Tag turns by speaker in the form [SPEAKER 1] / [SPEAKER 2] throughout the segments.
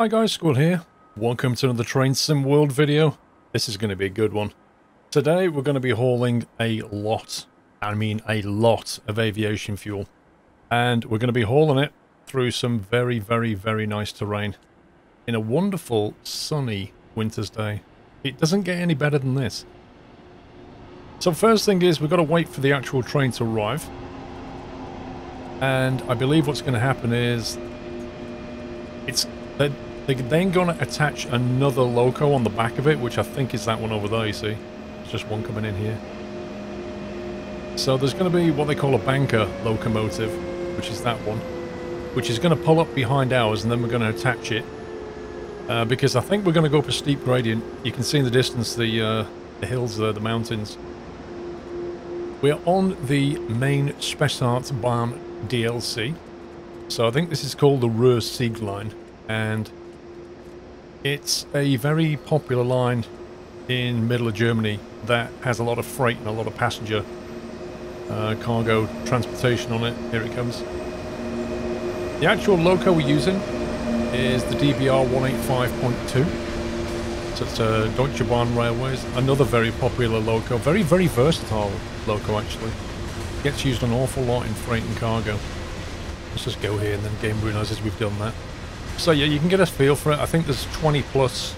[SPEAKER 1] Hi guys, Squirrel here. Welcome to another Train Sim World video. This is going to be a good one. Today we're going to be hauling a lot, I mean a lot of aviation fuel. And we're going to be hauling it through some very, very, very nice terrain. In a wonderful, sunny winter's day. It doesn't get any better than this. So first thing is we've got to wait for the actual train to arrive. And I believe what's going to happen is it's they're, they're then going to attach another loco on the back of it, which I think is that one over there, you see. There's just one coming in here. So there's going to be what they call a banker locomotive, which is that one, which is going to pull up behind ours, and then we're going to attach it. Uh, because I think we're going to go up a steep gradient. You can see in the distance the, uh, the hills there, the mountains. We're on the main Spessart Bahn DLC. So I think this is called the Ruhr Sieg line and it's a very popular line in middle of Germany that has a lot of freight and a lot of passenger uh, cargo transportation on it. Here it comes. The actual loco we're using is the DBR 185.2. So it's a Deutsche Bahn Railways, another very popular loco, very, very versatile loco actually. Gets used an awful lot in freight and cargo. Let's just go here and then game realizes we've done that. So yeah, you can get a feel for it. I think there's 20 plus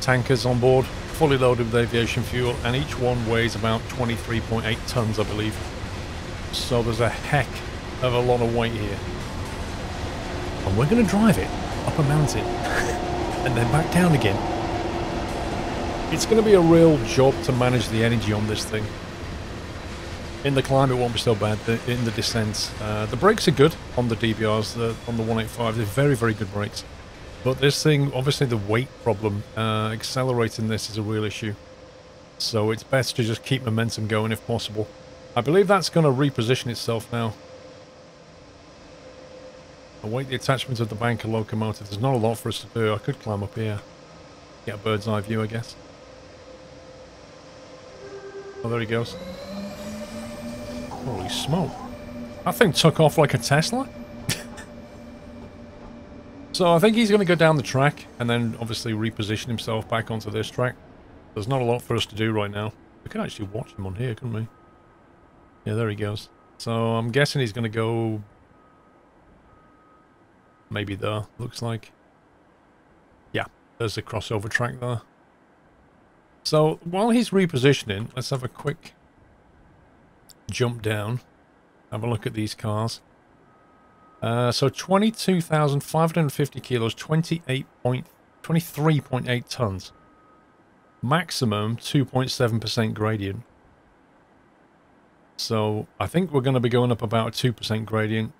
[SPEAKER 1] tankers on board, fully loaded with aviation fuel, and each one weighs about 23.8 tons, I believe. So there's a heck of a lot of weight here. And we're going to drive it up a mountain and then back down again. It's going to be a real job to manage the energy on this thing. In the climb, it won't be so bad. In the descent, uh, the brakes are good on the DBRs, the, on the 185. They're very, very good brakes. But this thing, obviously the weight problem, uh, accelerating this is a real issue. So it's best to just keep momentum going if possible. I believe that's going to reposition itself now. Await the attachment of the banker locomotive. There's not a lot for us to do. I could climb up here. Get a bird's eye view, I guess. Oh, there he goes. Holy smoke. That thing took off like a Tesla. so I think he's going to go down the track and then obviously reposition himself back onto this track. There's not a lot for us to do right now. We could actually watch him on here, couldn't we? Yeah, there he goes. So I'm guessing he's going to go... Maybe there, looks like. Yeah, there's a crossover track there. So while he's repositioning, let's have a quick jump down, have a look at these cars. Uh, so 22,550 kilos, 28 point, 23.8 tons. Maximum 2.7% gradient. So I think we're going to be going up about a 2% gradient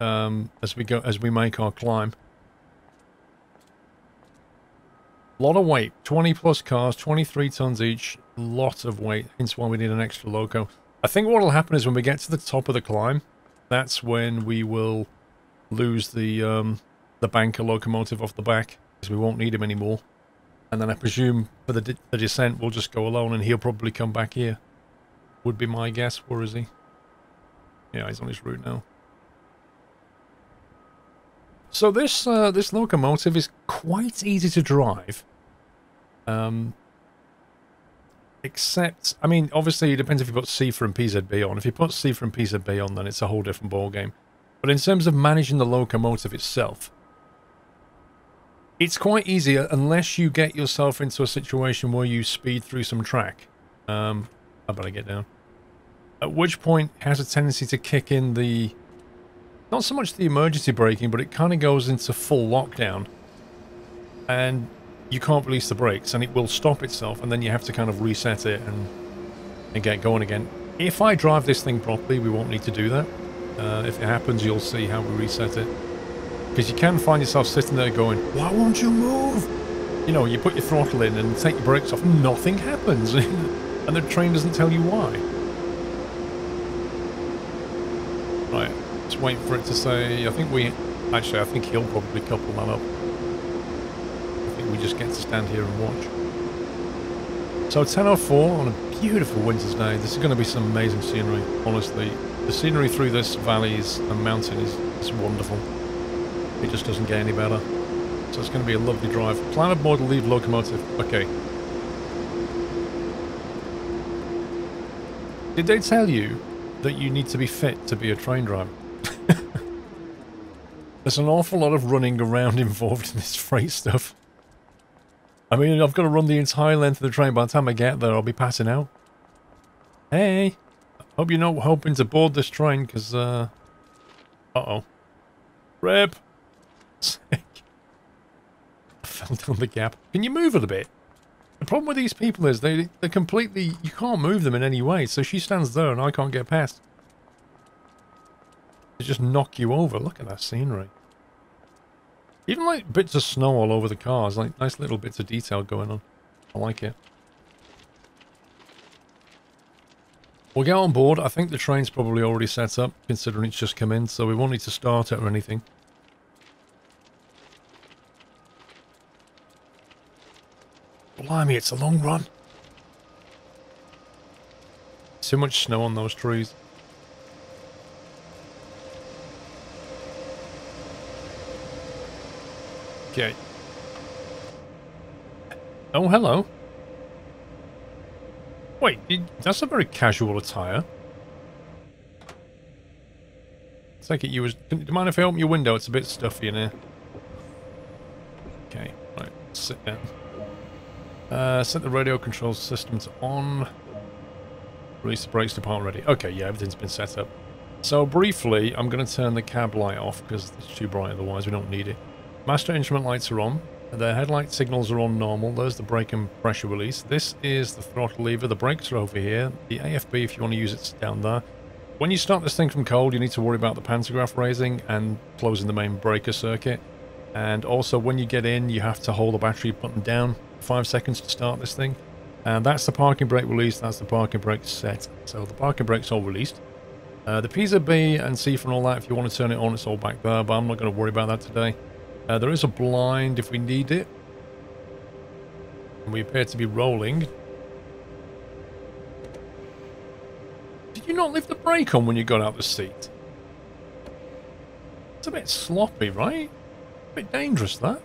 [SPEAKER 1] um, as we go as we make our climb. A lot of weight, 20 plus cars, 23 tons each, lot of weight, hence why we need an extra loco. I think what will happen is when we get to the top of the climb, that's when we will lose the um, the banker locomotive off the back, because we won't need him anymore. And then I presume for the, de the descent, we'll just go alone, and he'll probably come back here. Would be my guess. Where is he? Yeah, he's on his route now. So this uh, this locomotive is quite easy to drive. Um, Except, I mean, obviously it depends if you put SIFA and PZB on. If you put SIFA and PZB on, then it's a whole different ball game. But in terms of managing the locomotive itself, it's quite easy unless you get yourself into a situation where you speed through some track. Um, I better get down. At which point has a tendency to kick in the... Not so much the emergency braking, but it kind of goes into full lockdown. And you can't release the brakes and it will stop itself and then you have to kind of reset it and, and get going again. If I drive this thing properly, we won't need to do that. Uh, if it happens, you'll see how we reset it. Because you can find yourself sitting there going, why won't you move? You know, you put your throttle in and take your brakes off, and nothing happens. and the train doesn't tell you why. Right, just wait for it to say, I think we, actually I think he'll probably couple that up we just get to stand here and watch. So 10.04 on a beautiful winter's day. This is going to be some amazing scenery, honestly. The scenery through this valley and mountain is, is wonderful. It just doesn't get any better. So it's going to be a lovely drive. Plan of model leave locomotive. Okay. Did they tell you that you need to be fit to be a train driver? There's an awful lot of running around involved in this freight stuff. I mean, I've got to run the entire length of the train. By the time I get there, I'll be passing out. Hey! Hope you're not hoping to board this train, because, uh... Uh-oh. Rip! Sick. I fell down the gap. Can you move it a bit? The problem with these people is they, they're completely... You can't move them in any way, so she stands there and I can't get past. They just knock you over. Look at that scenery. Even like bits of snow all over the cars, like nice little bits of detail going on. I like it. We'll get on board. I think the train's probably already set up, considering it's just come in, so we won't need to start it or anything. Blimey, it's a long run. Too much snow on those trees. Okay. Oh, hello. Wait, that's a very casual attire. Take it you was... Do you mind if I open your window? It's a bit stuffy in here. Okay, right, sit down. Uh, set the radio control system to on. Release the brakes department ready. Okay, yeah, everything's been set up. So briefly, I'm going to turn the cab light off because it's too bright otherwise we don't need it. Master instrument lights are on. The headlight signals are on normal. There's the brake and pressure release. This is the throttle lever. The brakes are over here. The AFB, if you want to use it, is down there. When you start this thing from cold, you need to worry about the pantograph raising and closing the main breaker circuit. And also, when you get in, you have to hold the battery button down five seconds to start this thing. And that's the parking brake release, that's the parking brake set. So the parking brake's all released. Uh, the PZB and CFA and all that, if you want to turn it on, it's all back there, but I'm not going to worry about that today. Uh, there is a blind if we need it. And we appear to be rolling. Did you not leave the brake on when you got out the seat? It's a bit sloppy, right? A bit dangerous, that.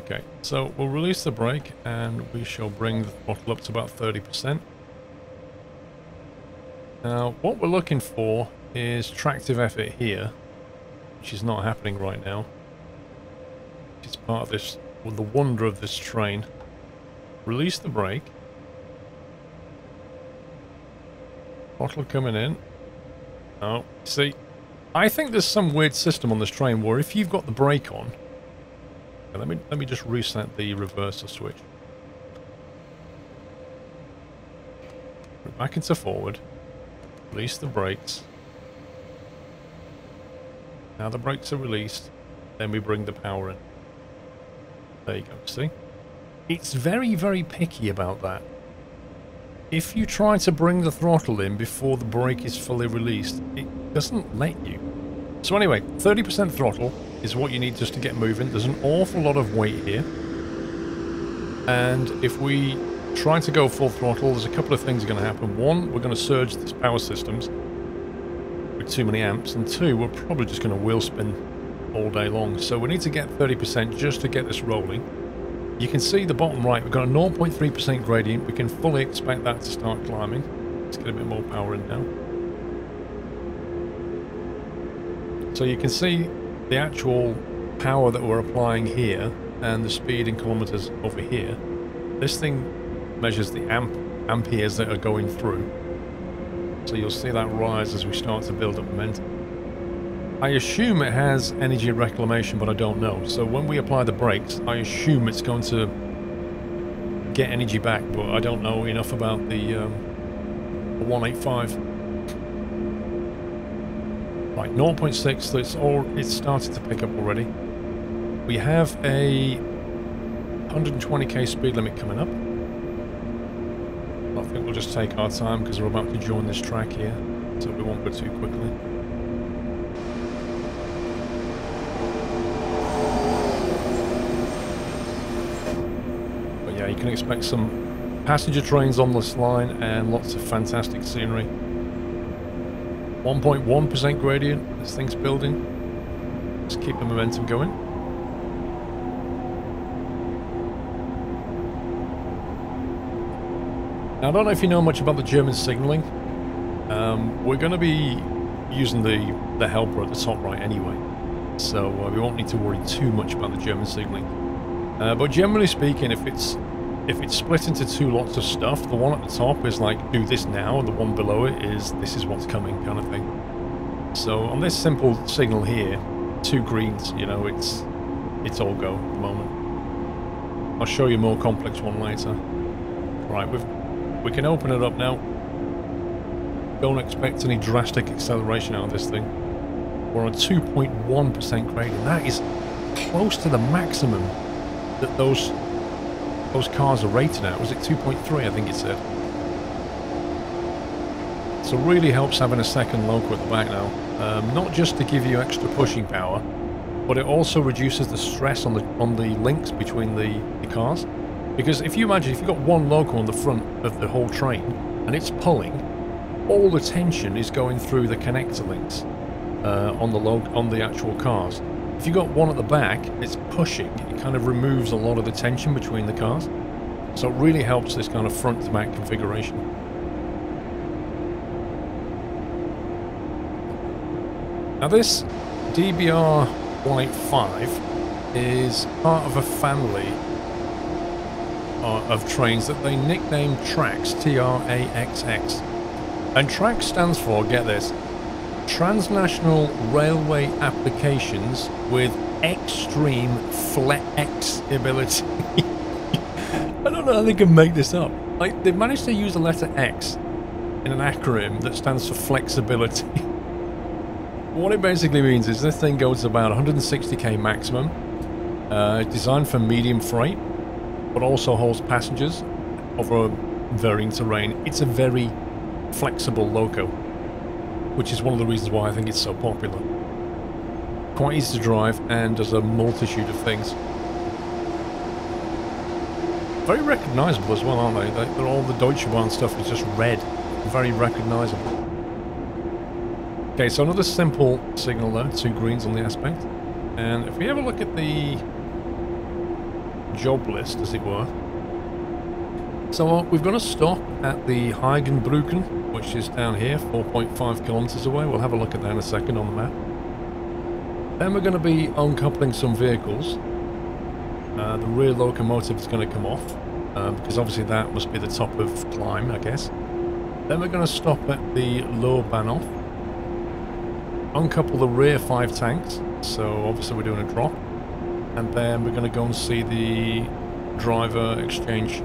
[SPEAKER 1] Okay, so we'll release the brake and we shall bring the throttle up to about 30%. Now, what we're looking for is tractive effort here, which is not happening right now. It's part of this, well, the wonder of this train. Release the brake. Bottle coming in. Oh, see, I think there's some weird system on this train where if you've got the brake on, let me let me just reset the reverser switch. Back into forward. Release the brakes. Now the brakes are released. Then we bring the power in. There you go, see? It's very, very picky about that. If you try to bring the throttle in before the brake is fully released, it doesn't let you. So anyway, 30% throttle is what you need just to get moving. There's an awful lot of weight here. And if we try to go full throttle, there's a couple of things going to happen. One, we're going to surge these power systems with too many amps. And two, we're probably just going to wheel spin all day long. So we need to get 30% just to get this rolling. You can see the bottom right, we've got a 0.3% gradient. We can fully expect that to start climbing. Let's get a bit more power in now. So you can see the actual power that we're applying here and the speed in kilometers over here. This thing measures the amp amperes that are going through. So you'll see that rise as we start to build up momentum. I assume it has energy reclamation, but I don't know. So when we apply the brakes, I assume it's going to get energy back, but I don't know enough about the, um, the 185. Right, 0.6, so it's all it's started to pick up already. We have a 120k speed limit coming up. Just take our time because we're about to join this track here, so we won't go too quickly. But yeah, you can expect some passenger trains on this line and lots of fantastic scenery. 1.1% gradient, this thing's building. Let's keep the momentum going. Now, I don't know if you know much about the German signalling. Um, we're going to be using the, the helper at the top right anyway, so uh, we won't need to worry too much about the German signalling. Uh, but generally speaking, if it's if it's split into two lots of stuff, the one at the top is like, do this now, and the one below it is, this is what's coming, kind of thing. So on this simple signal here, two greens, you know, it's it's all go at the moment. I'll show you a more complex one later. Right, we've, we can open it up now. Don't expect any drastic acceleration out of this thing. We're on 2.1% grade, and that is close to the maximum that those those cars are rated at. Was it 2.3, I think it said. So really helps having a second loco at the back now. Um, not just to give you extra pushing power, but it also reduces the stress on the on the links between the, the cars. Because if you imagine, if you've got one loco on the front of the whole train, and it's pulling, all the tension is going through the connector links uh, on the log on the actual cars. If you've got one at the back, it's pushing, it kind of removes a lot of the tension between the cars. So it really helps this kind of front to back configuration. Now this DBR Light 5 is part of a family of trains that they nicknamed TRAXX, T-R-A-X-X. And TRAXX stands for, get this, transnational railway applications with extreme flexibility. I don't know how they can make this up. Like, they've managed to use the letter X in an acronym that stands for flexibility. what it basically means is this thing goes about 160k maximum, uh, designed for medium freight, but also holds passengers over varying terrain. It's a very flexible loco which is one of the reasons why I think it's so popular. Quite easy to drive and does a multitude of things. Very recognisable as well, aren't they? They're all the Deutsche Bahn stuff is just red. Very recognisable. Okay, so another simple signal there, two greens on the aspect. And if we have a look at the job list, as it were, so uh, we've got to stop at the Heigenbrücken, which is down here, 4.5 kilometres away. We'll have a look at that in a second on the map. Then we're going to be uncoupling some vehicles. Uh, the rear locomotive is going to come off, uh, because obviously that must be the top of climb, I guess. Then we're going to stop at the Lohr Bahnhof. Uncouple the rear five tanks, so obviously we're doing a drop. And then we're going to go and see the driver exchange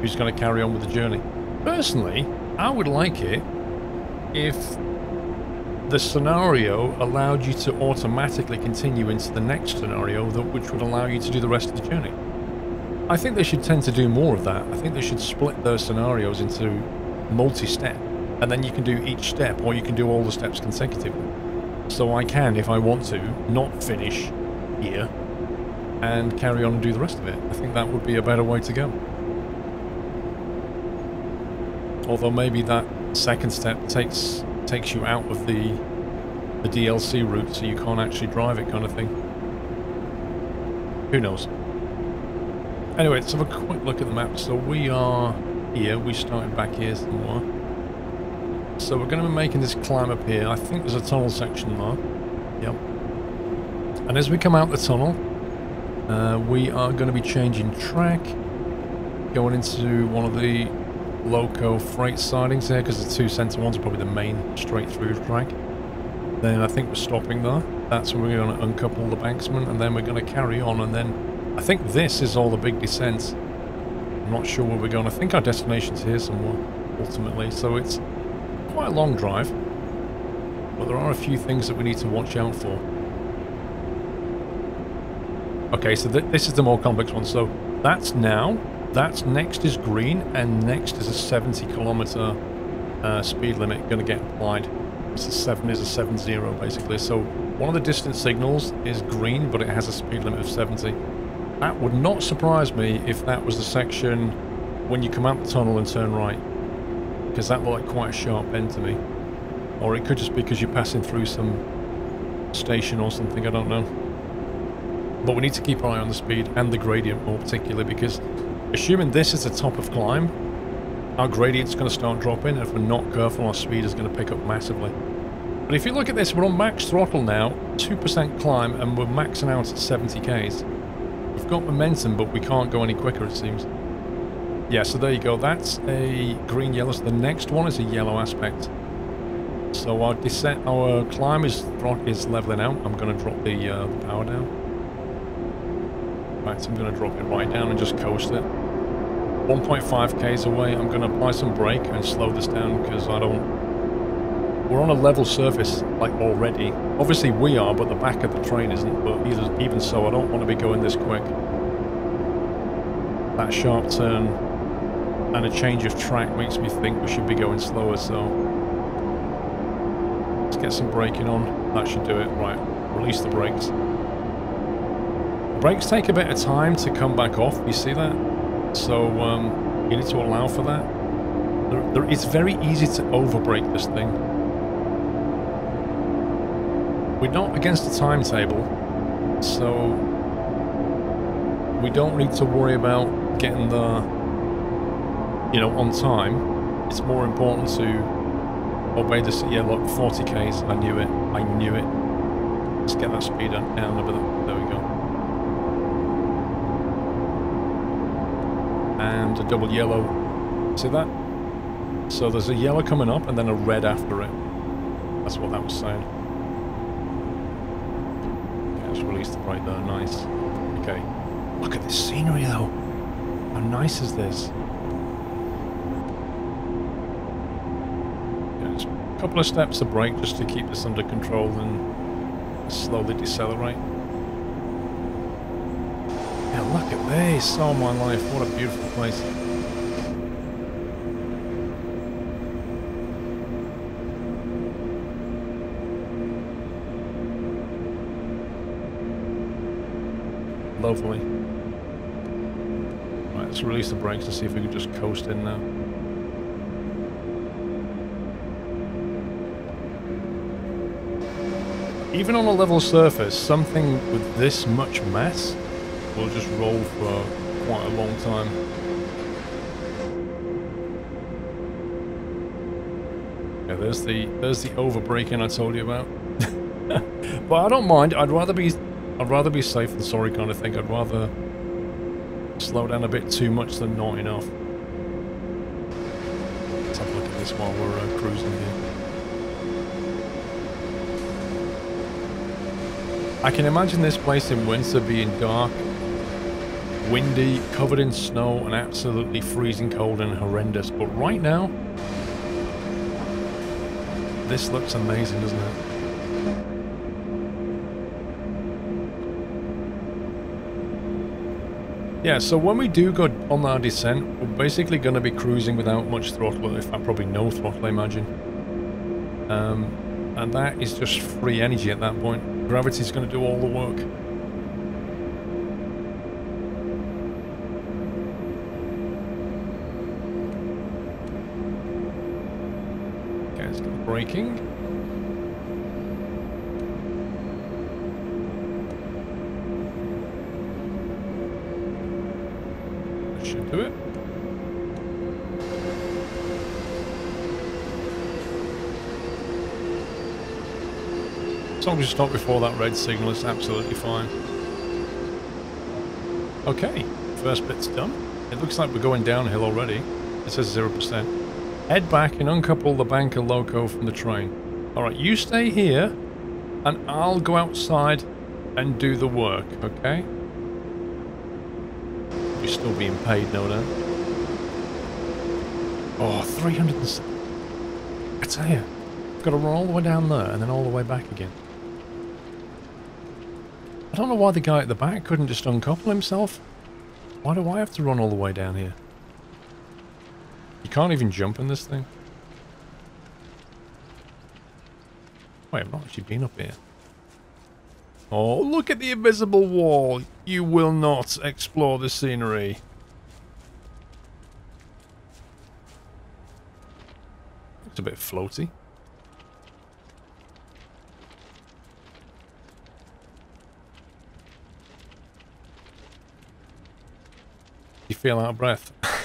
[SPEAKER 1] who's going to carry on with the journey. Personally, I would like it if the scenario allowed you to automatically continue into the next scenario, that, which would allow you to do the rest of the journey. I think they should tend to do more of that. I think they should split those scenarios into multi-step, and then you can do each step, or you can do all the steps consecutively. So I can, if I want to, not finish here and carry on and do the rest of it. I think that would be a better way to go. Although maybe that second step takes takes you out of the the DLC route so you can't actually drive it kind of thing. Who knows? Anyway, let's have a quick look at the map. So we are here. We started back here somewhere. So we're going to be making this climb up here. I think there's a tunnel section there. Yep. And as we come out the tunnel, uh, we are going to be changing track. Going into one of the loco freight sidings here because the two centre ones are probably the main straight through track. Then I think we're stopping there. That's where we're going to uncouple the banksman and then we're going to carry on and then I think this is all the big descents. I'm not sure where we're going. I think our destination's here somewhere ultimately. So it's quite a long drive. But there are a few things that we need to watch out for. Okay, so th this is the more complex one. So that's now that's next is green, and next is a 70 kilometer uh, speed limit going to get applied. It's a 7 is a 7-0 basically. So one of the distance signals is green, but it has a speed limit of 70. That would not surprise me if that was the section when you come out the tunnel and turn right. Because that looked like quite a sharp bend to me. Or it could just be because you're passing through some station or something, I don't know. But we need to keep an eye on the speed and the gradient more particularly because Assuming this is the top of climb, our gradient's going to start dropping. And if we're not careful, our speed is going to pick up massively. But if you look at this, we're on max throttle now, 2% climb, and we're maxing out at 70 k's. We've got momentum, but we can't go any quicker, it seems. Yeah, so there you go. That's a green yellow. So the next one is a yellow aspect. So our descent, our climb is is leveling out. I'm going to drop the, uh, the power down. Right, I'm going to drop it right down and just coast it. 1.5 k's away. I'm going to apply some brake and slow this down because I don't. We're on a level surface like already. Obviously we are, but the back of the train isn't. But even, even so, I don't want to be going this quick. That sharp turn and a change of track makes me think we should be going slower, so... Let's get some braking on. That should do it. Right, release the brakes. Brakes take a bit of time to come back off, you see that? So, um, you need to allow for that. There, there, it's very easy to overbrake this thing. We're not against the timetable, so we don't need to worry about getting the you know, on time, it's more important to obey the... Yeah, look, 40 Ks. I knew it. I knew it. Let's get that speed down a bit. There we go. And a double yellow. See that? So there's a yellow coming up and then a red after it. That's what that was saying. Okay, let's release the brake there. Nice. Okay. Look at this scenery though. How nice is this? Yeah, a couple of steps of brake just to keep this under control and slowly decelerate. Look at this. Oh my life, what a beautiful place. Lovely. Right, let's release the brakes and see if we can just coast in now. Even on a level surface, something with this much mass will just roll for quite a long time. Yeah, there's the there's the over braking I told you about. but I don't mind. I'd rather be I'd rather be safe than sorry kind of thing. I'd rather slow down a bit too much than not enough. Let's have a look at this while we're uh, cruising here. I can imagine this place in winter being dark, windy, covered in snow, and absolutely freezing cold and horrendous. But right now, this looks amazing, doesn't it? Yeah, so when we do go on our descent, we're basically going to be cruising without much throttle, in fact probably no throttle, I imagine. Um, and that is just free energy at that point. Gravity's going to do all the work. Should do it. long as you stop before that red signal, it's absolutely fine. Okay, first bit's done. It looks like we're going downhill already. It says 0%. Head back and uncouple the banker loco from the train. Alright, you stay here, and I'll go outside and do the work, okay? You're still being paid, no doubt. Oh, 300 I tell you, I've got to run all the way down there and then all the way back again. I don't know why the guy at the back couldn't just uncouple himself. Why do I have to run all the way down here? You can't even jump in this thing. Wait, I've not actually been up here. Oh, look at the invisible wall. You will not explore the scenery. Looks a bit floaty. You feel out of breath.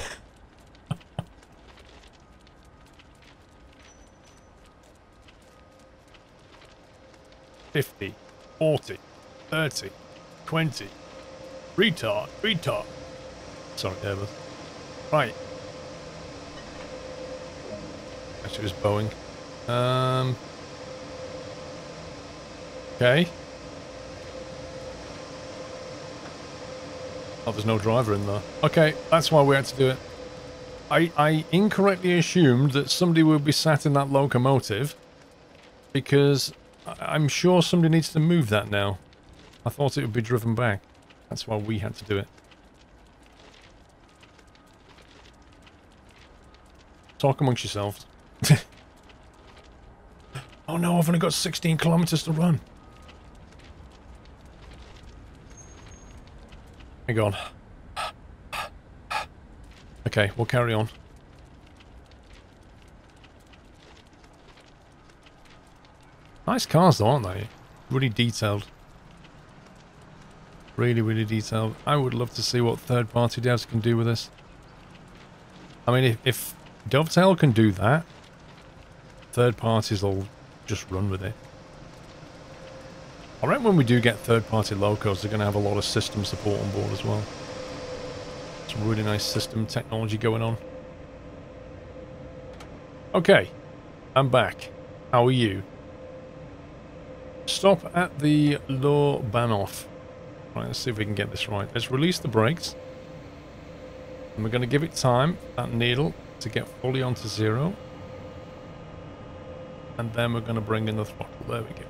[SPEAKER 1] 50, 40, 30, 20. Retard, retard. Sorry, David. Right. Actually, it was Boeing. Um. Okay. Oh, there's no driver in there. Okay, that's why we had to do it. I, I incorrectly assumed that somebody would be sat in that locomotive because I'm sure somebody needs to move that now. I thought it would be driven back. That's why we had to do it. Talk amongst yourselves. oh no, I've only got 16 kilometers to run. Hang on. Okay, we'll carry on. Nice cars though, aren't they? Really detailed. Really, really detailed. I would love to see what third-party devs can do with this. I mean, if, if Dovetail can do that, third parties will just run with it. I reckon when we do get third-party locos, they're going to have a lot of system support on board as well. Some really nice system technology going on. Okay, I'm back. How are you? Stop at the Lohr Bahnhof. Right, let's see if we can get this right. Let's release the brakes. And we're going to give it time, that needle, to get fully onto zero. And then we're going to bring in the throttle. There we go.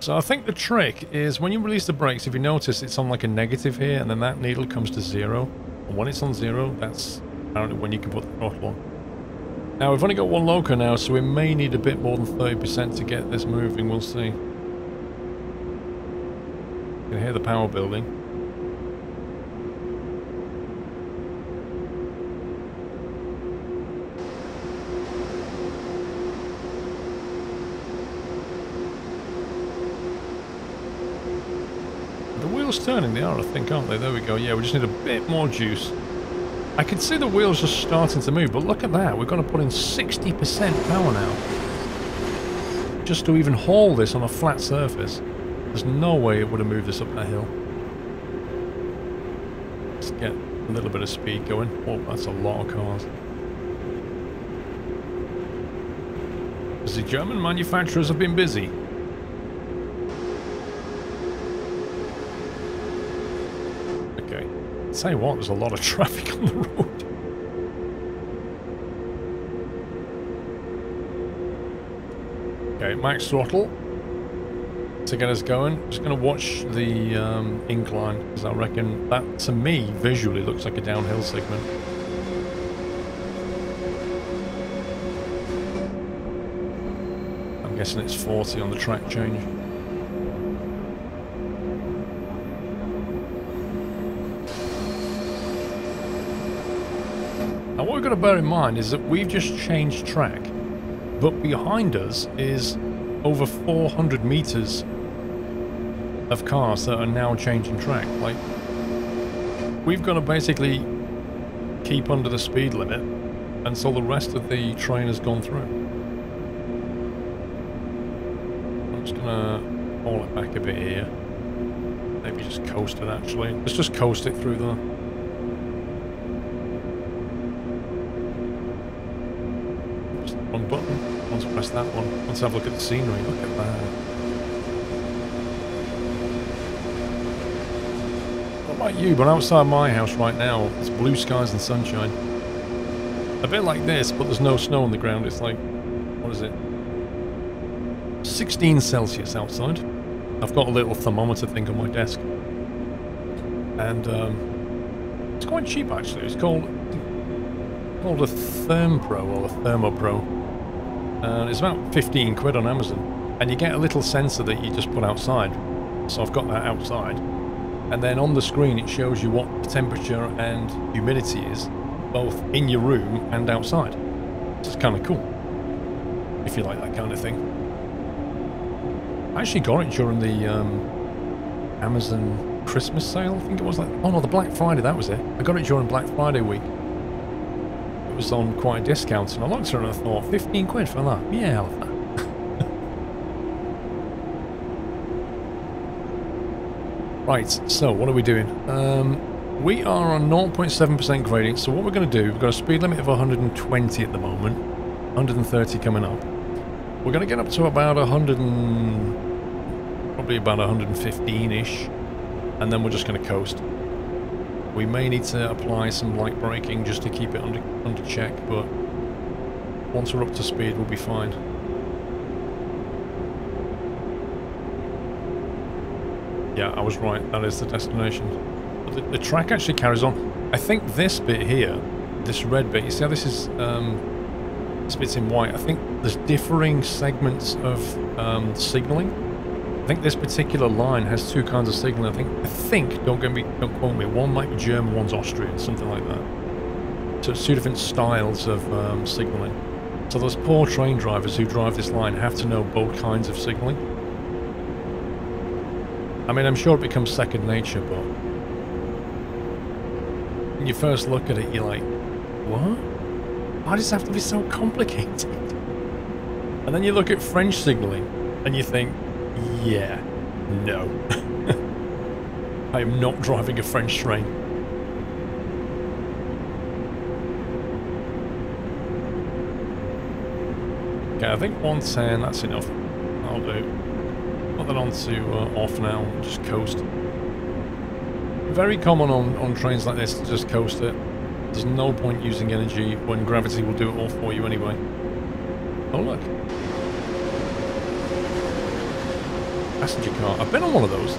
[SPEAKER 1] So I think the trick is when you release the brakes, if you notice it's on like a negative here, and then that needle comes to zero. And when it's on zero, that's apparently when you can put the throttle on. Now, we've only got one loco now, so we may need a bit more than 30% to get this moving. We'll see. You can hear the power building. The wheels turning? They are, I think, aren't they? There we go. Yeah, we just need a bit more juice. I can see the wheels just starting to move, but look at that. We're going to put in 60% power now. Just to even haul this on a flat surface. There's no way it would have moved this up that hill. Let's get a little bit of speed going. Oh, that's a lot of cars. The German manufacturers have been busy. Tell you what, there's a lot of traffic on the road. Okay, max throttle to get us going. Just going to watch the um, incline because I reckon that, to me, visually looks like a downhill segment. I'm guessing it's 40 on the track change. Got to bear in mind is that we've just changed track, but behind us is over 400 meters of cars that are now changing track. Like, we've got to basically keep under the speed limit until the rest of the train has gone through. I'm just to pull it back a bit here. Maybe just coast it actually. Let's just coast it through there. Have a look at the scenery. Look at that. Not like you, but outside my house right now, it's blue skies and sunshine. A bit like this, but there's no snow on the ground. It's like, what is it? 16 Celsius outside. I've got a little thermometer thing on my desk. And um, it's quite cheap actually. It's called called a Thermpro or a Thermopro. Uh, it's about 15 quid on Amazon. And you get a little sensor that you just put outside. So I've got that outside. And then on the screen it shows you what the temperature and humidity is, both in your room and outside. It's kind of cool. If you like that kind of thing. I actually got it during the um, Amazon Christmas sale, I think it was like, oh no, the Black Friday, that was it. I got it during Black Friday week was on quite a discount, and I looked at it and I thought, 15 quid for that? Yeah, Right, so what are we doing? Um, we are on 0.7% gradient. so what we're going to do, we've got a speed limit of 120 at the moment, 130 coming up. We're going to get up to about 100 and, probably about 115-ish, and then we're just going to coast. We may need to apply some light braking just to keep it under, under check, but once we're up to speed, we'll be fine. Yeah, I was right. That is the destination. The, the, track actually carries on. I think this bit here, this red bit, you see how this is, um, this bit's in white. I think there's differing segments of um, signalling. I think this particular line has two kinds of signaling. I think, I think, don't get me, don't quote me, one might be German, one's Austrian, something like that. So it's two different styles of um, signalling. So those poor train drivers who drive this line have to know both kinds of signalling. I mean, I'm sure it becomes second nature, but when you first look at it, you're like, what? Why does it have to be so complicated? And then you look at French signaling, and you think, yeah, no. I am not driving a French train. Okay, I think 110, that's enough. I'll do. Put that on to uh, off now, just coast. Very common on, on trains like this to just coast it. There's no point using energy when gravity will do it all for you anyway. Oh look. Passenger car. I've been on one of those.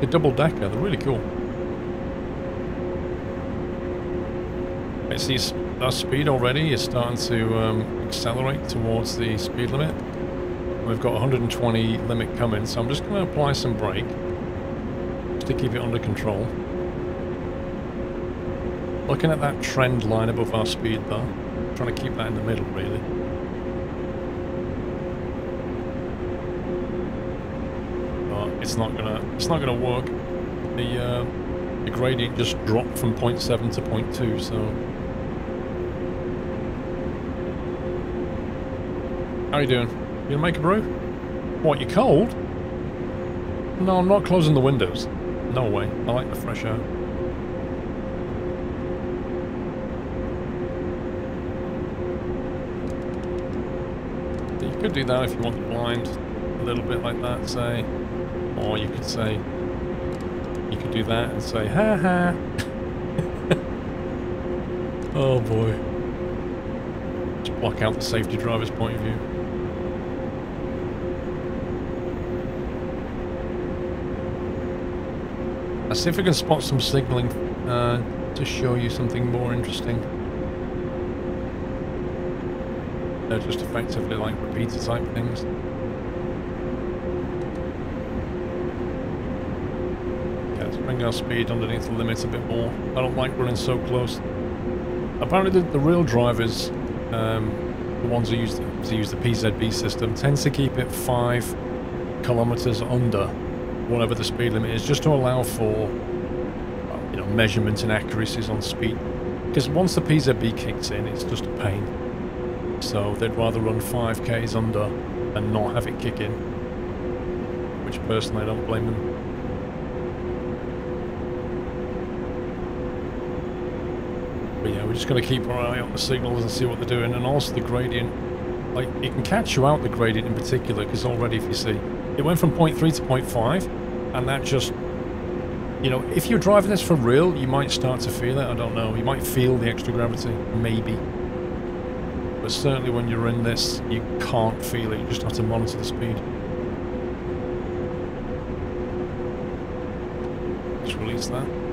[SPEAKER 1] A double decker, they're really cool. It see our speed already is starting to um, accelerate towards the speed limit. We've got 120 limit coming, so I'm just going to apply some brake to keep it under control. Looking at that trend line above our speed though, trying to keep that in the middle really. But it's not gonna, it's not gonna work. The uh, the gradient just dropped from 0.7 to 0.2, so How you doing? You gonna make a brew? What, you cold? No, I'm not closing the windows. No way. I like the fresh air. You could do that if you want the blind a little bit like that, say. Or you could say... You could do that and say, ha ha. oh boy. To block out the safety driver's point of view. Let's see if we can spot some signalling uh, to show you something more interesting. They're just effectively like repeater type things. Yeah, let's bring our speed underneath the limit a bit more. I don't like running so close. Apparently the, the real drivers, um, the ones who use, the, use the PZB system, tend to keep it 5 kilometers under whatever the speed limit is, just to allow for you know measurements and accuracies on speed. Because once the PZB kicks in, it's just a pain. So they'd rather run 5k's under and not have it kick in. Which personally I don't blame them. But yeah, we're just going to keep our eye on the signals and see what they're doing. And also the gradient. Like, it can catch you out, the gradient in particular, because already if you see, it went from 0.3 to 0.5, and that just, you know, if you're driving this for real, you might start to feel it. I don't know. You might feel the extra gravity, maybe. But certainly when you're in this, you can't feel it. You just have to monitor the speed. Just release that.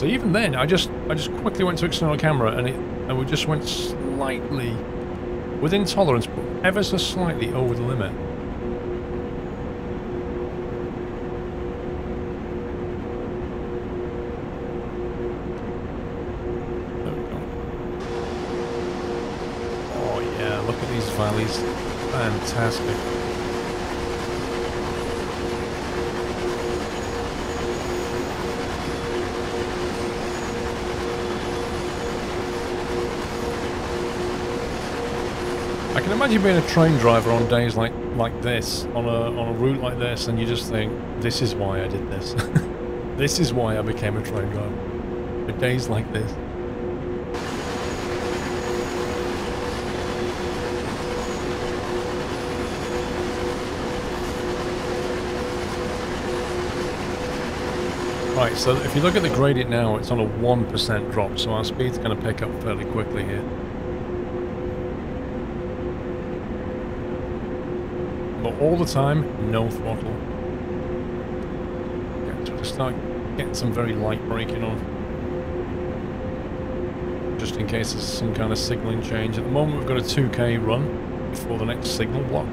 [SPEAKER 1] So even then, I just I just quickly went to external camera and it and we just went slightly within tolerance, but ever so slightly over the limit. Oh yeah, look at these valleys. Fantastic. Imagine being a train driver on days like like this, on a on a route like this, and you just think, this is why I did this. this is why I became a train driver. For days like this. Right, so if you look at the gradient now, it's on a 1% drop, so our speed's going to pick up fairly quickly here. All the time, no throttle. Yeah, so just start getting some very light braking on. Just in case there's some kind of signalling change. At the moment we've got a 2k run before the next signal block.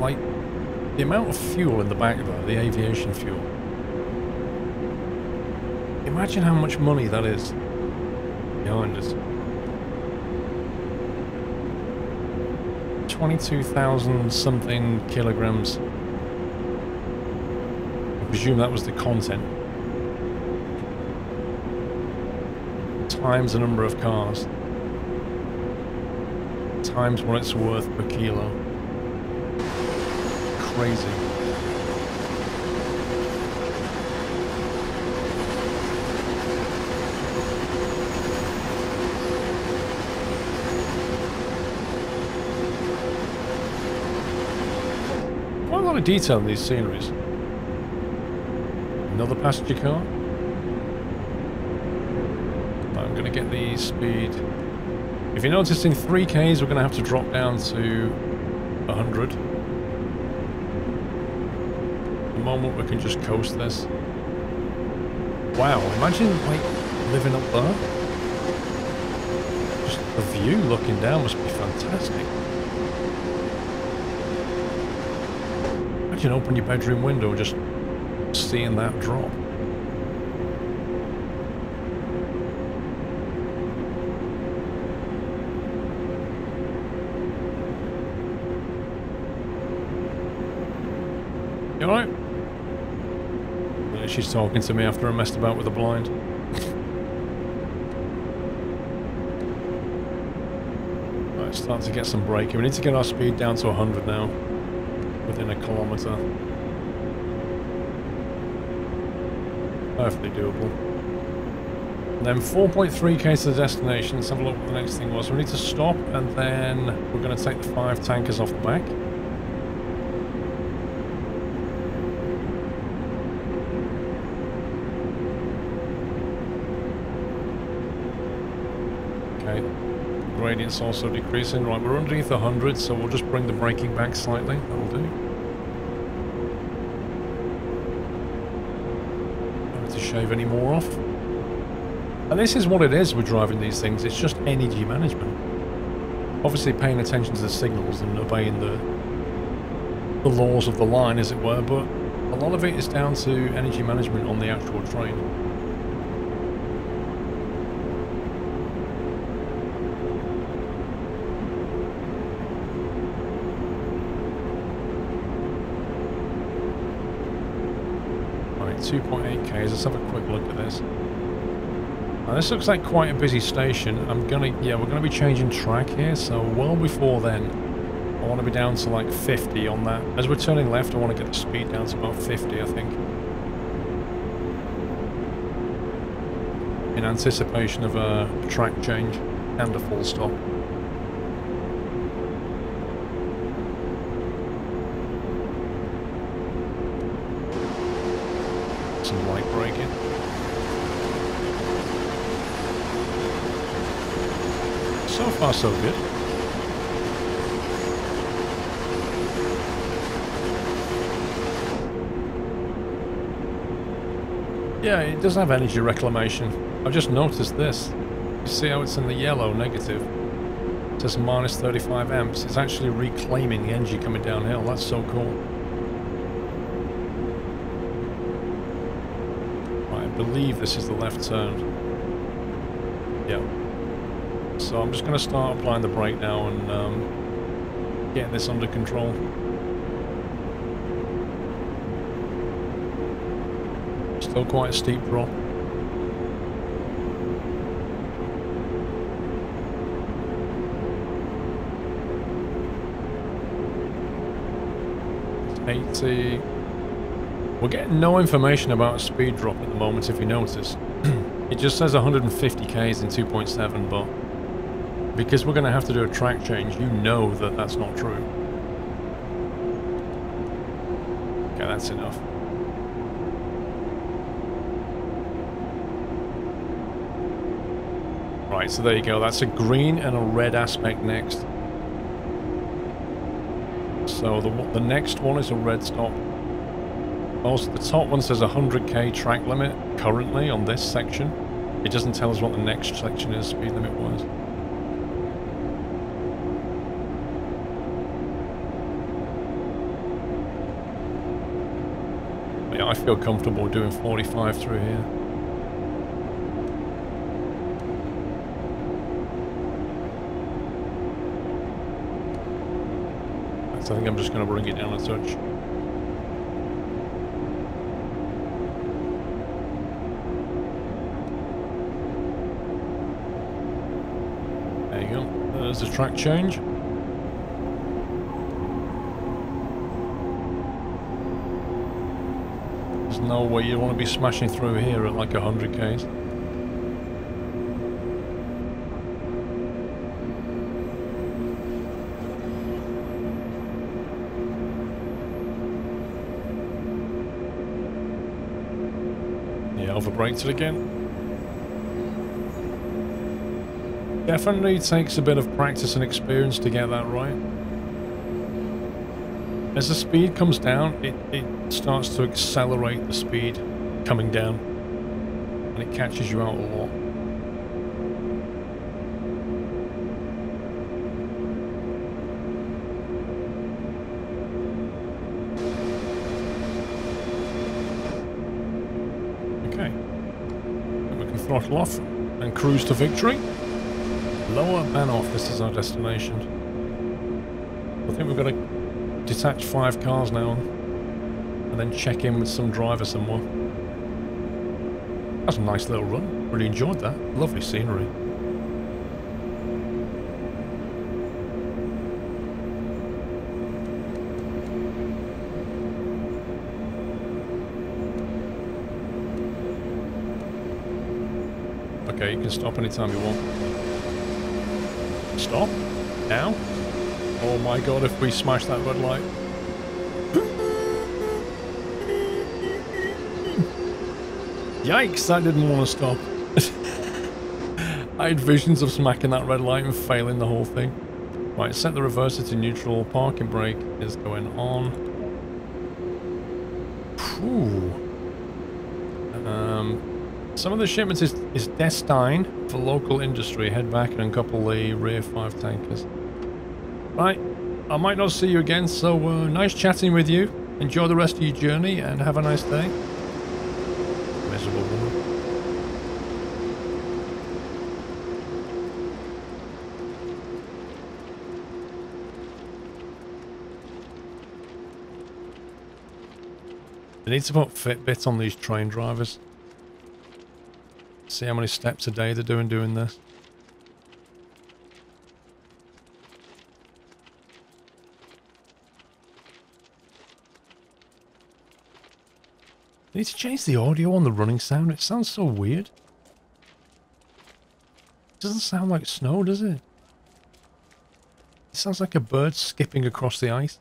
[SPEAKER 1] like the amount of fuel in the back there, the aviation fuel. Imagine how much money that is behind us. 22,000 something kilograms. I presume that was the content. Times the number of cars. Times what it's worth per kilo crazy. Quite a lot of detail in these sceneries. Another passenger car. I'm going to get the speed. If you're noticing 3Ks, we're going to have to drop down to 100 moment we can just coast this. Wow, imagine like living up there. Just the view looking down must be fantastic. Imagine open your bedroom window just seeing that drop. You alright? She's talking to me after I messed about with the blind. right, starting to get some braking. We need to get our speed down to 100 now. Within a kilometre. Perfectly doable. Then 4.3k to the destination. Let's have a look what the next thing was. We need to stop and then we're going to take the five tankers off the back. Gradient's also decreasing. Right, we're underneath 100, so we'll just bring the braking back slightly. That'll do. Don't have to shave any more off. And this is what it is we're driving these things. It's just energy management. Obviously paying attention to the signals and obeying the the laws of the line, as it were, but a lot of it is down to energy management on the actual train. Let's have a quick look at this. Now this looks like quite a busy station. I'm gonna, yeah, we're gonna be changing track here, so well before then, I want to be down to like 50 on that. As we're turning left, I want to get the speed down to about 50, I think. In anticipation of a track change and a full stop. Far so good. Yeah, it doesn't have energy reclamation. I've just noticed this. You see how it's in the yellow, negative? It says minus 35 amps. It's actually reclaiming the energy coming downhill. That's so cool. Right, believe this is the left turn. Yeah. So I'm just going to start applying the brake now and um, getting this under control. Still quite a steep drop. Eighty. We're getting no information about a speed drop at the moment, if you notice. it just says 150 k's in 2.7, but because we're going to have to do a track change, you know that that's not true. Okay, that's enough. Right, so there you go. That's a green and a red aspect next. So the, the next one is a red stop. Also, the top one says 100k track limit currently on this section. It doesn't tell us what the next section is speed limit wise. Yeah, I feel comfortable doing 45 through here. So I think I'm just going to bring it down a touch. There you go. There's the track change. No way you want to be smashing through here at like 100 k's. Yeah, overbraked it again. Definitely takes a bit of practice and experience to get that right. As the speed comes down, it, it starts to accelerate the speed coming down. And it catches you out a lot. Okay, we can throttle off and cruise to victory. Lohr Bahnhof, this is our destination. I think we've got to detach five cars now and then check in with some driver somewhere. That's a nice little run. Really enjoyed that. Lovely scenery. Okay, you can stop anytime you want. Stop? Now? Oh my god, if we smash that red light. Yikes, that didn't want to stop. I had visions of smacking that red light and failing the whole thing. Right, set the reverser to neutral. Parking brake is going on. Um, some of the shipments is, is destined for local industry. Head back and uncouple the rear five tankers. Right, I might not see you again, so uh, nice chatting with you. Enjoy the rest of your journey and have a nice day. Miserable woman. They need to put Fitbit on these train drivers. See how many steps a day they're doing doing this. Need to change the audio on the running sound. It sounds so weird. It doesn't sound like snow, does it? It sounds like a bird skipping across the ice.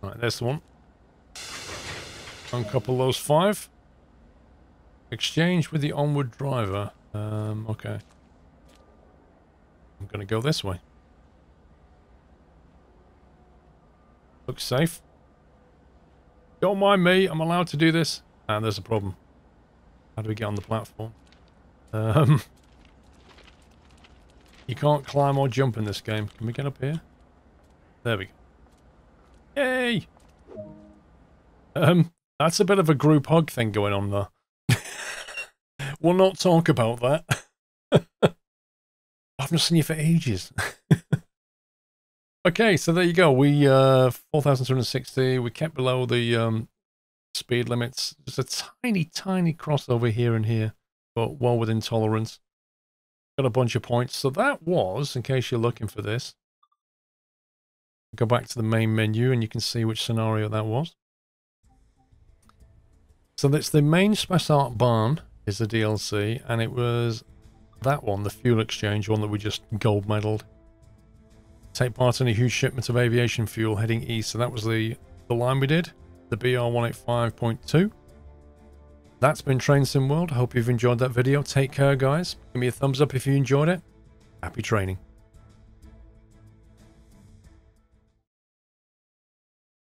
[SPEAKER 1] Right, there's the one. Uncouple those five. Exchange with the onward driver. Um, okay. I'm going to go this way. Looks safe. Don't mind me, I'm allowed to do this. And there's a problem. How do we get on the platform? Um, you can't climb or jump in this game. Can we get up here? There we go. Yay! Um, that's a bit of a group hug thing going on there. we'll not talk about that. I've not seen you for ages. Okay, so there you go. We, uh, 4,260, we kept below the, um, speed limits. Just a tiny, tiny crossover here and here, but well within tolerance. Got a bunch of points. So that was, in case you're looking for this, go back to the main menu and you can see which scenario that was. So that's the Main-Spessart Bahn is the DLC, and it was that one, the fuel exchange one that we just gold medaled. Take part in a huge shipment of aviation fuel heading east. So that was the, the line we did, the BR185.2. That's been Train Sim World. Hope you've enjoyed that video. Take care, guys. Give me a thumbs up if you enjoyed it. Happy training.